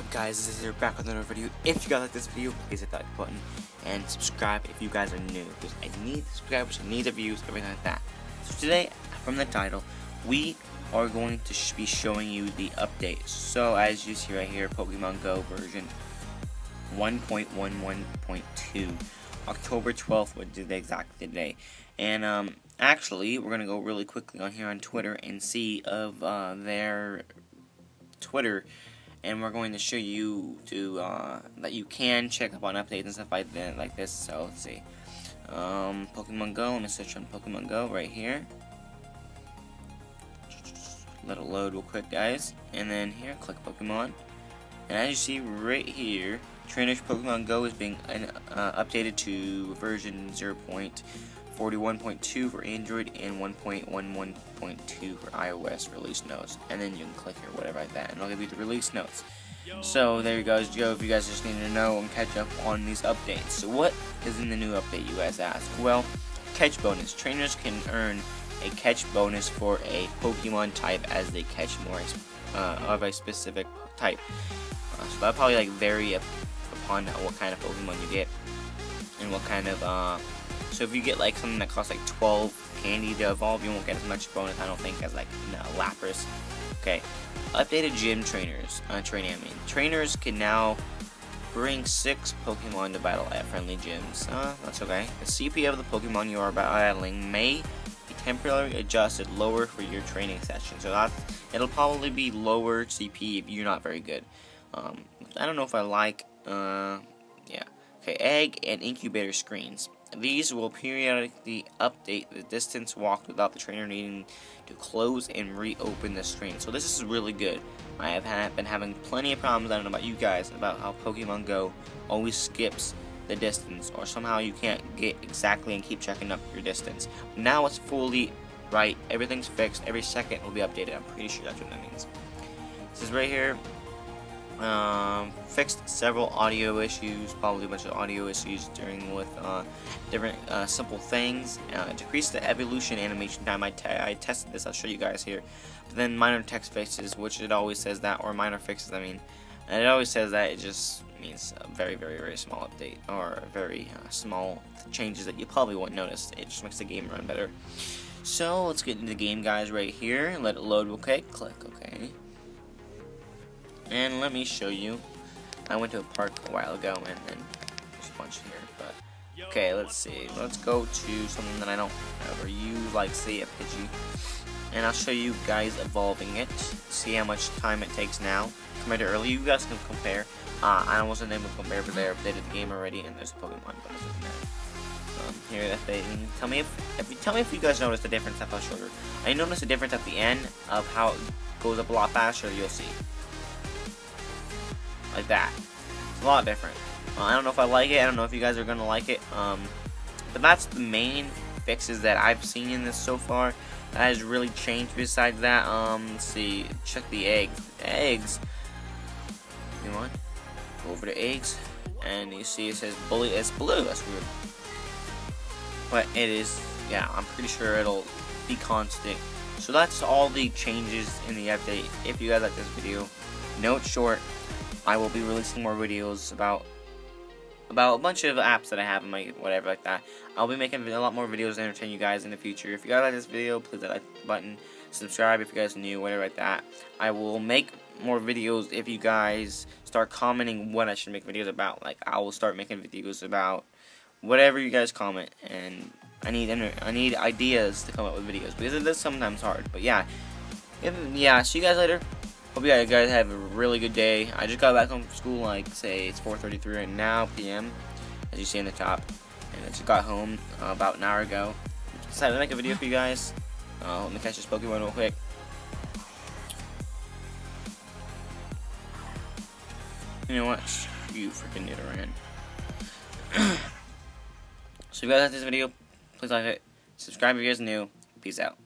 guys, this is here back with another video. If you guys like this video, please hit that like button and subscribe if you guys are new. Because I need subscribers, I need the views, everything like that. So today, from the title, we are going to sh be showing you the update. So as you see right here, Pokemon Go version 1.11.2. October 12th which is the exact day. And um, actually, we're going to go really quickly on here on Twitter and see of uh, their Twitter and we're going to show you to uh, that you can check up on updates and stuff like that, like this. So let's see, um, Pokemon Go. Let me search on Pokemon Go right here. Let it load real quick, guys. And then here, click Pokemon. And as you see right here, Trainers Pokemon Go is being uh, updated to version 0.41.2 for Android and 1.11.2 for iOS release notes. And then you can click here, whatever like that, and it'll give you the release notes. So there you guys go. If you guys just need to know and catch up on these updates. So what is in the new update, you guys ask? Well, catch bonus. Trainers can earn a catch bonus for a Pokemon type as they catch more uh, of a specific type. Uh, so that probably like vary upon what kind of Pokemon you get and what kind of. Uh, so if you get like something that costs like 12 candy to evolve, you won't get as much bonus I don't think as like no, Lapras. Okay, updated gym trainers. Uh, training, I mean, trainers can now bring six Pokemon to battle at friendly gyms. Uh, that's okay. The CP of the Pokemon you are battling may be temporarily adjusted lower for your training session. So that it'll probably be lower CP if you're not very good. Um, I don't know if I like, uh, yeah. Okay, egg and incubator screens. These will periodically update the distance walked without the trainer needing to close and reopen the screen. So this is really good. I have been having plenty of problems, I don't know about you guys, about how Pokemon Go always skips the distance or somehow you can't get exactly and keep checking up your distance. Now it's fully right, everything's fixed, every second will be updated. I'm pretty sure that's what that means. This is right here. Um, fixed several audio issues, probably a bunch of audio issues during with uh, different uh, simple things. Uh, decreased the evolution animation time. I, tested this. I'll show you guys here. But then minor text fixes, which it always says that, or minor fixes. I mean, and it always says that. It just means a very, very, very small update or very uh, small changes that you probably won't notice. It just makes the game run better. So let's get into the game, guys, right here. Let it load. Okay, click. Okay. And let me show you. I went to a park a while ago, and, and there's a bunch here. But okay, let's see. Let's go to something that I don't ever use, like say a Pidgey. And I'll show you guys evolving it. See how much time it takes now compared to earlier. You guys can compare. Uh, I wasn't able to compare, but they updated the game already, and there's a Pokemon bonus in there. Um, here, if they tell me if, if you tell me if you guys notice the difference at the shoulder. I noticed the difference at the end of how it goes up a lot faster. You'll see, like that. It's a lot different. Uh, I don't know if I like it. I don't know if you guys are gonna like it. Um, but that's the main fixes that I've seen in this so far. That has really changed. Besides that, um, let's see. Check the eggs. Eggs. You want? Go over the eggs, and you see it says bully. It's blue. That's weird. But it is. Yeah, I'm pretty sure it'll be constant. So that's all the changes in the update. If you guys like this video, note short. I will be releasing more videos about about a bunch of apps that I have in my whatever like that. I'll be making a lot more videos to entertain you guys in the future. If you guys like this video, please hit like the button, subscribe if you guys new, whatever like that. I will make more videos if you guys start commenting what I should make videos about. Like I will start making videos about whatever you guys comment, and I need I need ideas to come up with videos because it is sometimes hard. But yeah, if, yeah. See you guys later. Hope you guys have a really good day. I just got back home from school, like say it's 4:33 right now p.m. As you see in the top, and I just got home uh, about an hour ago. Decided to make a video for you guys. Uh, let me catch this Pokemon real quick. You know what? You freaking Nidoran. so if you guys like this video, please like it. Subscribe if you guys are new. Peace out.